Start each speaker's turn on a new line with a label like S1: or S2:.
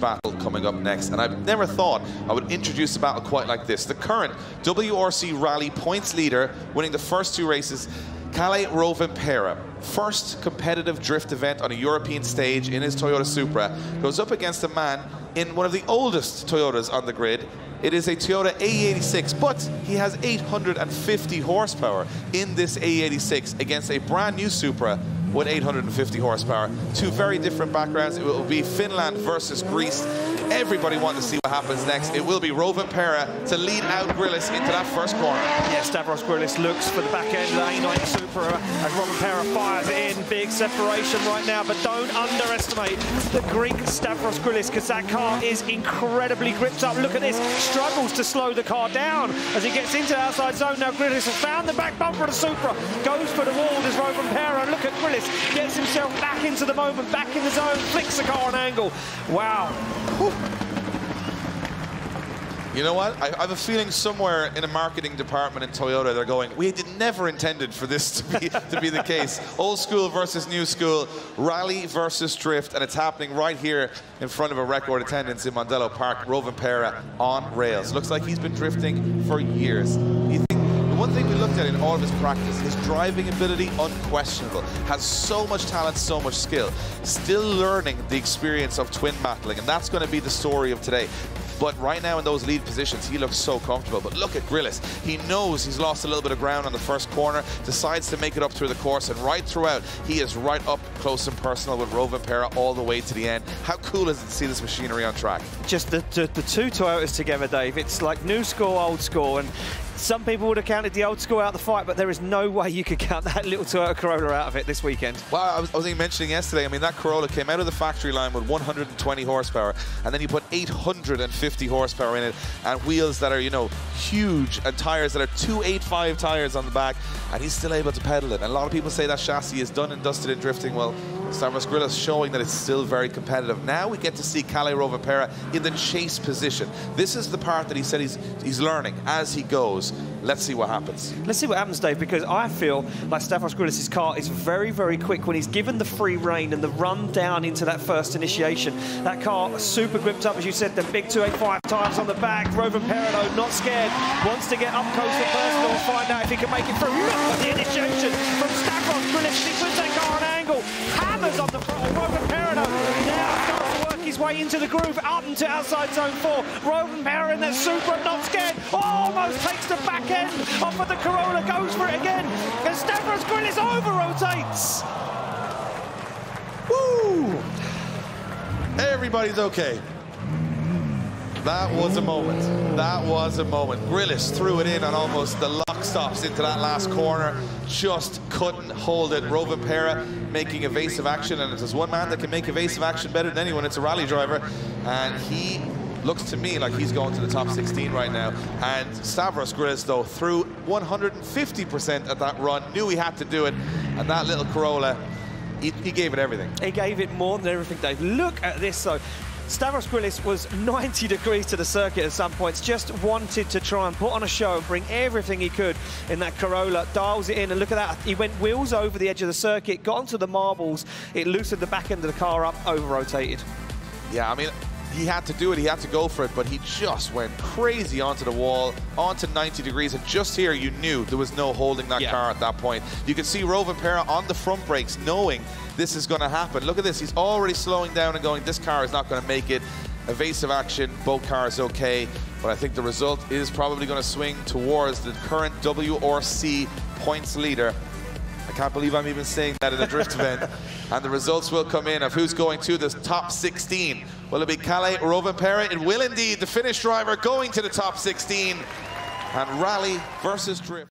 S1: battle coming up next, and I've never thought I would introduce a battle quite like this. The current WRC Rally points leader, winning the first two races, Kalle Rovanperä, first competitive drift event on a European stage in his Toyota Supra, goes up against a man in one of the oldest Toyotas on the grid. It is a Toyota AE86, but he has 850 horsepower in this AE86 against a brand new Supra with 850 horsepower. Two very different backgrounds. It will be Finland versus Greece. Everybody wants to see what happens next. It will be Rovanperä to lead out Grillis into that first corner.
S2: Yeah, Stavros Grillis looks for the back end of the A9 Supra as Rovanperä fires it in. Big separation right now, but don't underestimate the Greek Stavros Grillis because that car is incredibly gripped up. Look at this, struggles to slow the car down as he gets into the outside zone. Now Grillis has found the back bumper of the Supra, goes for the wall, there's Rovanperä, Pera. look at Grillis, gets himself back into the moment, back in the zone, flicks the car on angle. Wow. Whew.
S1: You know what? I, I, have a feeling somewhere in a marketing department in Toyota, they're going, we did never intended for this to be, to be the case. Old school versus new school, rally versus drift, and it's happening right here in front of a record attendance in Mondello Park. Rovanperä on rails. Looks like he's been drifting for years. One thing we looked at in all of his practice, his driving ability, unquestionable. Has so much talent, so much skill. Still learning the experience of twin battling, and that's going to be the story of today. But right now in those lead positions, he looks so comfortable. But look at Grillis. He knows he's lost a little bit of ground on the first corner, decides to make it up through the course, and right throughout, he is right up close and personal with Rovanperä all the way to the end. How cool is it to see this machinery on track?
S2: Just the, the, the two Toyotas together, Dave. It's like new school, old school, and some people would have counted the old school out of the fight, but there is no way you could count that little Toyota Corolla out of it this weekend.
S1: Well, I was, I was mentioning yesterday, I mean, that Corolla came out of the factory line with 120 horsepower, and then you put 850 horsepower in it, and wheels that are, you know, huge, and tires that are 285 tires on the back, and he's still able to pedal it. And a lot of people say that chassis is done and dusted in drifting. Well, Stavros Grillis showing that it's still very competitive. Now we get to see Kalle Rovanperä in the chase position. This is the part that he said he's, he's learning as he goes. Let's see what happens.
S2: Let's see what happens, Dave, because I feel like Stavros Grillis' car is very, very quick when he's given the free rein and the run down into that first initiation. That car super gripped up, as you said, the big 285 tires on the back. Rovanperä, though, not scared, wants to get up close to personal and find out if he can make it through. The initiation from Stavros Grillis. He puts that car on angle, hammers on the front. Rovanperä now starts into the groove, up into outside zone four. Rovanperä in that super, not scared, almost takes the back end off of the Corolla, goes for it again, and Stavros Grillis over-rotates.
S1: Woo! Everybody's okay. That was a moment. That was a moment. Grillis threw it in on almost the lock stops into that last corner. Just couldn't hold it. Rovanperä making evasive action, and there's one man that can make evasive action better than anyone. It's a rally driver, and he looks to me like he's going to the top 16 right now. And Stavros Grillis, though, threw 150% at that run, knew he had to do it, and that little Corolla, he, he gave it everything.
S2: He gave it more than everything, Dave. Look at this, though. Stavros Grillis was 90 degrees to the circuit at some points, just wanted to try and put on a show and bring everything he could in that Corolla, dials it in, and look at that. He went wheels over the edge of the circuit, got onto the marbles, it loosened the back end of the car up, over-rotated.
S1: Yeah, I mean, he had to do it, he had to go for it, but he just went crazy onto the wall, onto 90 degrees, and just here you knew there was no holding that yeah. car at that point. You could see Rovanperä on the front brakes, knowing this is going to happen. Look at this, he's already slowing down and going, this car is not going to make it. Evasive action, both cars okay, but I think the result is probably going to swing towards the current WRC points leader, I can't believe I'm even saying that in a drift event. And the results will come in of who's going to the top 16. Will it be Kalle Rovanperä? It will indeed. The Finnish driver going to the top 16. And rally versus drift.